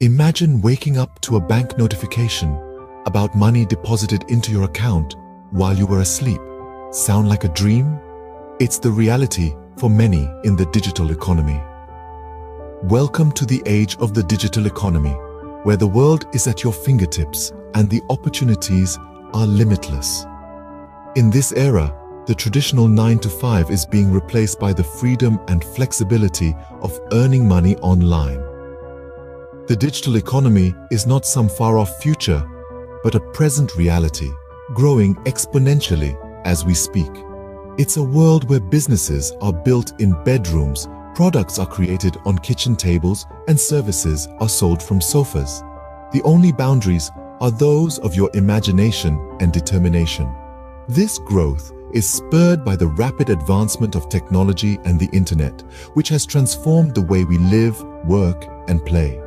Imagine waking up to a bank notification about money deposited into your account while you were asleep. Sound like a dream? It's the reality for many in the digital economy. Welcome to the age of the digital economy, where the world is at your fingertips and the opportunities are limitless. In this era, the traditional 9 to 5 is being replaced by the freedom and flexibility of earning money online. The digital economy is not some far-off future, but a present reality, growing exponentially as we speak. It's a world where businesses are built in bedrooms, products are created on kitchen tables, and services are sold from sofas. The only boundaries are those of your imagination and determination. This growth is spurred by the rapid advancement of technology and the internet, which has transformed the way we live, work, and play.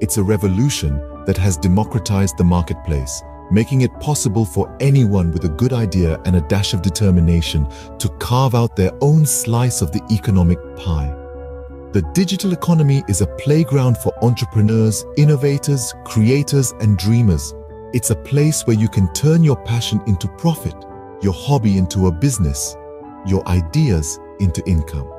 It's a revolution that has democratized the marketplace, making it possible for anyone with a good idea and a dash of determination to carve out their own slice of the economic pie. The digital economy is a playground for entrepreneurs, innovators, creators, and dreamers. It's a place where you can turn your passion into profit your hobby into a business, your ideas into income.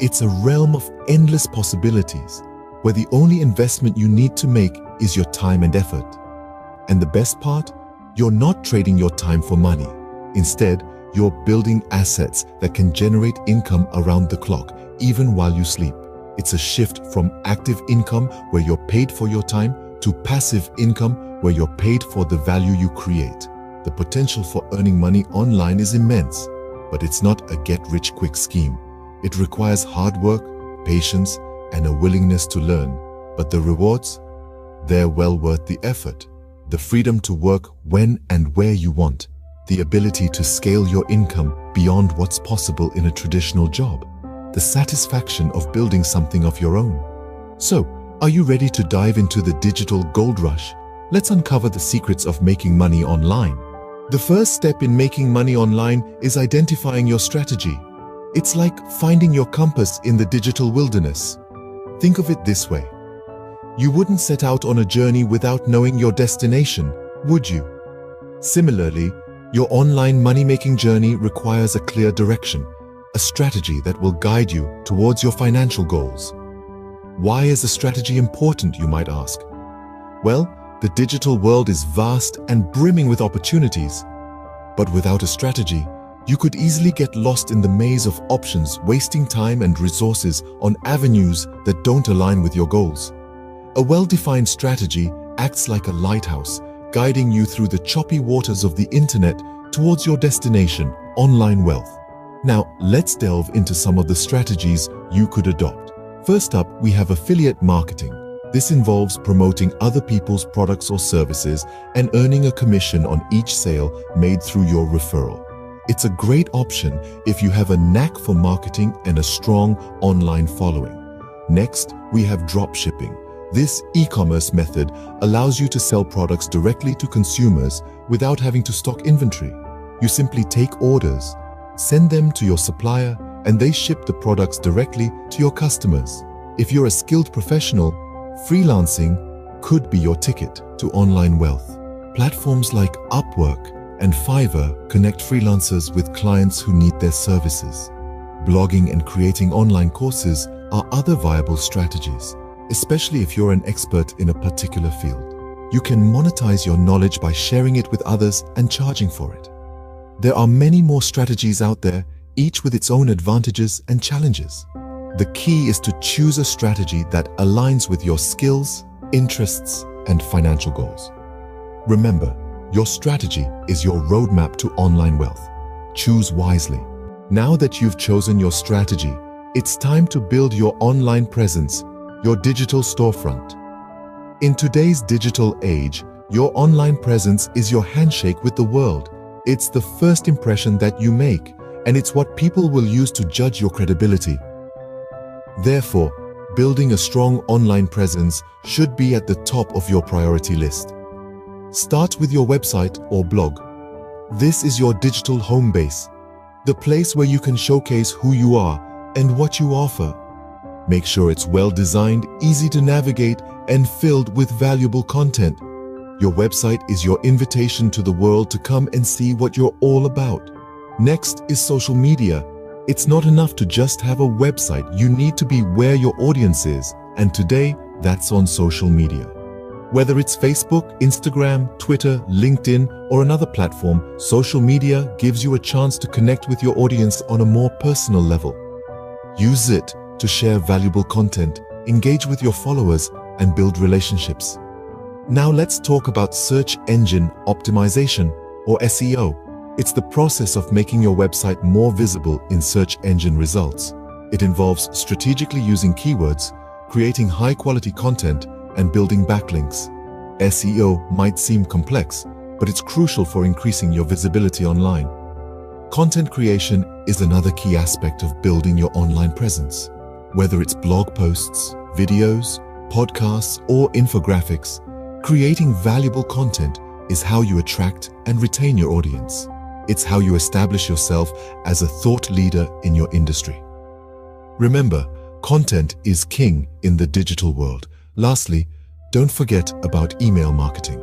It's a realm of endless possibilities where the only investment you need to make is your time and effort. And the best part, you're not trading your time for money. Instead, you're building assets that can generate income around the clock, even while you sleep. It's a shift from active income where you're paid for your time to passive income where you're paid for the value you create. The potential for earning money online is immense, but it's not a get-rich-quick scheme. It requires hard work, patience, and a willingness to learn. But the rewards? They're well worth the effort. The freedom to work when and where you want. The ability to scale your income beyond what's possible in a traditional job. The satisfaction of building something of your own. So, are you ready to dive into the digital gold rush? Let's uncover the secrets of making money online. The first step in making money online is identifying your strategy. It's like finding your compass in the digital wilderness. Think of it this way. You wouldn't set out on a journey without knowing your destination, would you? Similarly, your online money-making journey requires a clear direction, a strategy that will guide you towards your financial goals. Why is a strategy important, you might ask? Well, the digital world is vast and brimming with opportunities. But without a strategy, you could easily get lost in the maze of options, wasting time and resources on avenues that don't align with your goals. A well-defined strategy acts like a lighthouse, guiding you through the choppy waters of the internet towards your destination, online wealth. Now, let's delve into some of the strategies you could adopt. First up, we have affiliate marketing. This involves promoting other people's products or services and earning a commission on each sale made through your referral. It's a great option if you have a knack for marketing and a strong online following. Next, we have dropshipping. This e-commerce method allows you to sell products directly to consumers without having to stock inventory. You simply take orders, send them to your supplier, and they ship the products directly to your customers. If you're a skilled professional, Freelancing could be your ticket to online wealth. Platforms like Upwork and Fiverr connect freelancers with clients who need their services. Blogging and creating online courses are other viable strategies, especially if you're an expert in a particular field. You can monetize your knowledge by sharing it with others and charging for it. There are many more strategies out there, each with its own advantages and challenges. The key is to choose a strategy that aligns with your skills, interests, and financial goals. Remember, your strategy is your roadmap to online wealth. Choose wisely. Now that you've chosen your strategy, it's time to build your online presence, your digital storefront. In today's digital age, your online presence is your handshake with the world. It's the first impression that you make, and it's what people will use to judge your credibility. Therefore, building a strong online presence should be at the top of your priority list. Start with your website or blog. This is your digital home base, the place where you can showcase who you are and what you offer. Make sure it's well designed, easy to navigate, and filled with valuable content. Your website is your invitation to the world to come and see what you're all about. Next is social media. It's not enough to just have a website. You need to be where your audience is. And today, that's on social media. Whether it's Facebook, Instagram, Twitter, LinkedIn, or another platform, social media gives you a chance to connect with your audience on a more personal level. Use it to share valuable content, engage with your followers, and build relationships. Now let's talk about search engine optimization or SEO. It's the process of making your website more visible in search engine results. It involves strategically using keywords, creating high-quality content, and building backlinks. SEO might seem complex, but it's crucial for increasing your visibility online. Content creation is another key aspect of building your online presence. Whether it's blog posts, videos, podcasts, or infographics, Creating valuable content is how you attract and retain your audience. It's how you establish yourself as a thought leader in your industry. Remember, content is king in the digital world. Lastly, don't forget about email marketing.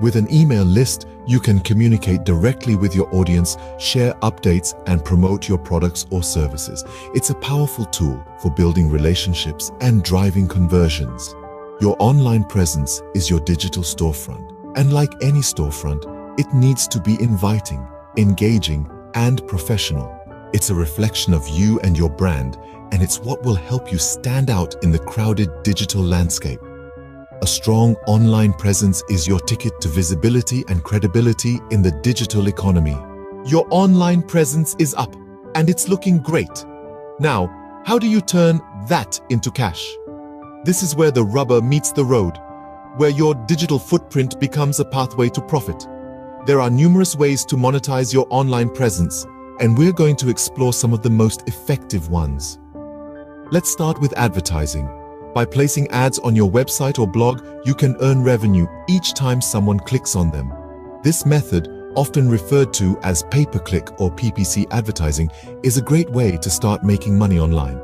With an email list, you can communicate directly with your audience, share updates, and promote your products or services. It's a powerful tool for building relationships and driving conversions. Your online presence is your digital storefront. And like any storefront, it needs to be inviting, engaging, and professional. It's a reflection of you and your brand, and it's what will help you stand out in the crowded digital landscape. A strong online presence is your ticket to visibility and credibility in the digital economy. Your online presence is up, and it's looking great. Now, how do you turn that into cash? This is where the rubber meets the road, where your digital footprint becomes a pathway to profit. There are numerous ways to monetize your online presence, and we're going to explore some of the most effective ones. Let's start with advertising. By placing ads on your website or blog, you can earn revenue each time someone clicks on them. This method, often referred to as pay-per-click or PPC advertising, is a great way to start making money online.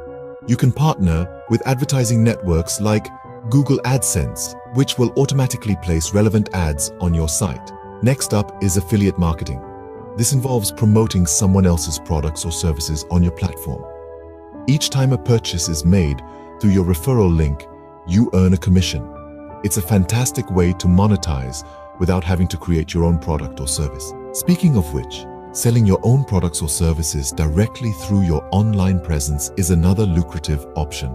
You can partner with advertising networks like Google AdSense, which will automatically place relevant ads on your site. Next up is affiliate marketing. This involves promoting someone else's products or services on your platform. Each time a purchase is made through your referral link, you earn a commission. It's a fantastic way to monetize without having to create your own product or service. Speaking of which, Selling your own products or services directly through your online presence is another lucrative option.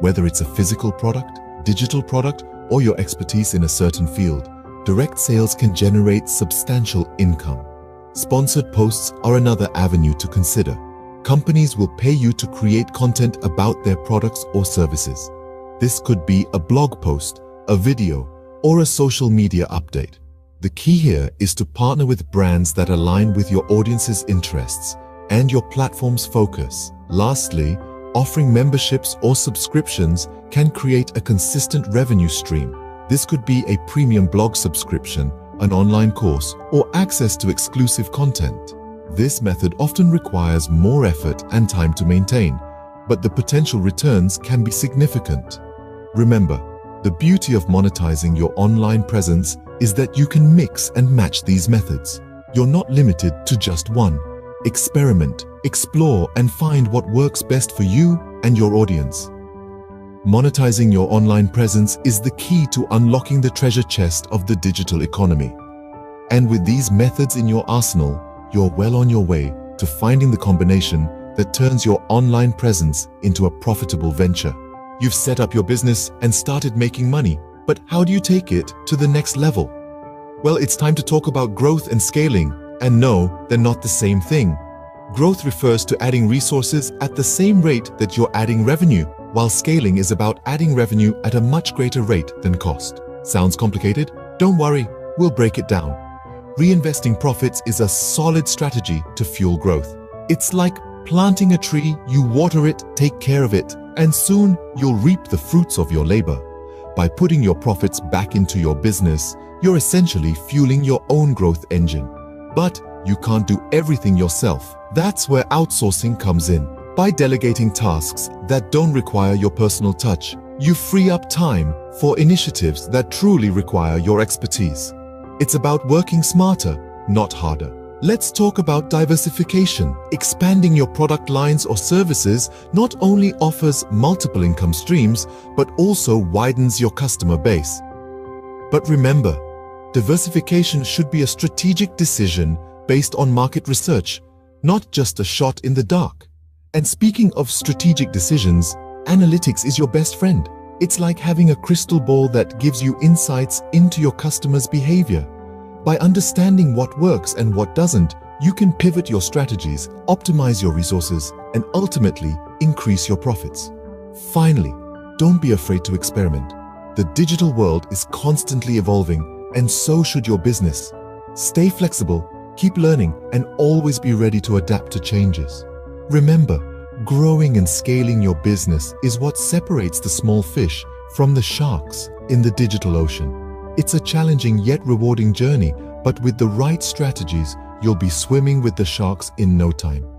Whether it's a physical product, digital product, or your expertise in a certain field, direct sales can generate substantial income. Sponsored posts are another avenue to consider. Companies will pay you to create content about their products or services. This could be a blog post, a video, or a social media update. The key here is to partner with brands that align with your audience's interests and your platform's focus. Lastly, offering memberships or subscriptions can create a consistent revenue stream. This could be a premium blog subscription, an online course, or access to exclusive content. This method often requires more effort and time to maintain, but the potential returns can be significant. Remember, the beauty of monetizing your online presence is that you can mix and match these methods. You're not limited to just one. Experiment, explore, and find what works best for you and your audience. Monetizing your online presence is the key to unlocking the treasure chest of the digital economy. And with these methods in your arsenal, you're well on your way to finding the combination that turns your online presence into a profitable venture. You've set up your business and started making money, but how do you take it to the next level? Well, it's time to talk about growth and scaling. And no, they're not the same thing. Growth refers to adding resources at the same rate that you're adding revenue, while scaling is about adding revenue at a much greater rate than cost. Sounds complicated? Don't worry, we'll break it down. Reinvesting profits is a solid strategy to fuel growth. It's like planting a tree, you water it, take care of it, and soon you'll reap the fruits of your labor. By putting your profits back into your business, you're essentially fueling your own growth engine. But you can't do everything yourself. That's where outsourcing comes in. By delegating tasks that don't require your personal touch, you free up time for initiatives that truly require your expertise. It's about working smarter, not harder. Let's talk about diversification. Expanding your product lines or services not only offers multiple income streams, but also widens your customer base. But remember, diversification should be a strategic decision based on market research, not just a shot in the dark. And speaking of strategic decisions, analytics is your best friend. It's like having a crystal ball that gives you insights into your customers' behavior. By understanding what works and what doesn't, you can pivot your strategies, optimize your resources, and ultimately increase your profits. Finally, don't be afraid to experiment. The digital world is constantly evolving, and so should your business. Stay flexible, keep learning, and always be ready to adapt to changes. Remember, growing and scaling your business is what separates the small fish from the sharks in the digital ocean. It's a challenging yet rewarding journey, but with the right strategies, you'll be swimming with the sharks in no time.